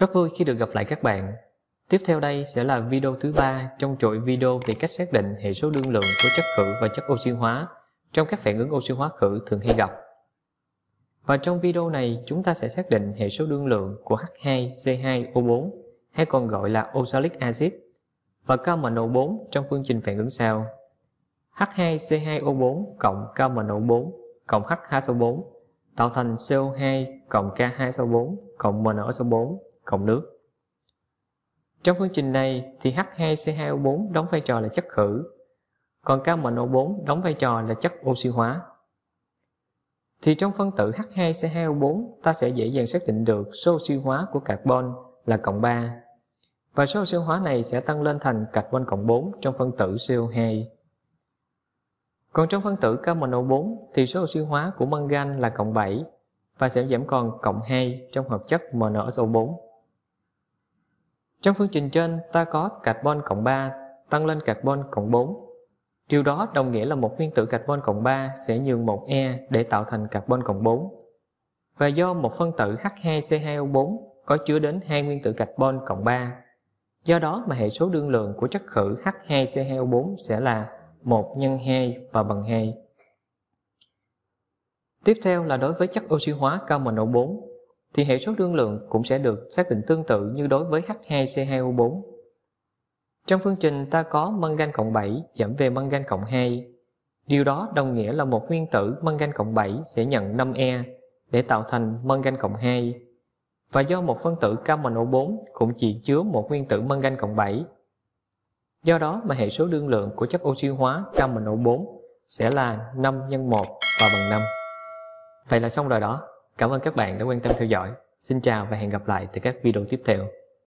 Rất vui khi được gặp lại các bạn. Tiếp theo đây sẽ là video thứ ba trong chuỗi video về cách xác định hệ số đương lượng của chất khử và chất oxy hóa trong các phản ứng oxy hóa khử thường hay gặp. Và trong video này, chúng ta sẽ xác định hệ số đương lượng của H2C2O4 hay còn gọi là oxalic acid, và KMNO4 trong phương trình phản ứng sau. H2C2O4 cộng KMNO4 cộng H2SO4 tạo thành CO2 cộng K2SO4 cộng MnSO4 không nước. Trong phương trình này thì H2C2O4 đóng vai trò là chất khử, còn KMNO4 đóng vai trò là chất oxy hóa. Thì trong phân tử H2C2O4 ta sẽ dễ dàng xác định được số oxy hóa của carbon là cộng 3 và số oxy hóa này sẽ tăng lên thành carbon cộng 4 trong phân tử CO2. Còn trong phân tử KMNO4 thì số oxy hóa của mangan là cộng 7 và sẽ giảm còn cộng 2 trong hợp chất MnSO4. Trong phương trình trên ta có carbon cộng 3 tăng lên carbon cộng 4. Điều đó đồng nghĩa là một nguyên tử carbon cộng 3 sẽ nhường một E để tạo thành carbon cộng 4. Và do một phân tử H2C2O4 có chứa đến hai nguyên tử carbon cộng 3, do đó mà hệ số đương lượng của chất khử H2C2O4 sẽ là 1 nhân 2 và bằng 2. Tiếp theo là đối với chất oxy hóa KMNO4 thì hệ số đương lượng cũng sẽ được xác định tương tự như đối với H2C2O4. Trong phương trình ta có mangan cộng 7 giảm về mangan cộng 2. Điều đó đồng nghĩa là một nguyên tử mangan cộng 7 sẽ nhận 5E để tạo thành mangan cộng 2. Và do một phân tử KMNO4 cũng chỉ chứa một nguyên tử mangan cộng 7. Do đó mà hệ số đương lượng của chất oxy hóa KMNO4 sẽ là 5 x 1 và bằng 5. Vậy là xong rồi đó. Cảm ơn các bạn đã quan tâm theo dõi. Xin chào và hẹn gặp lại tại các video tiếp theo.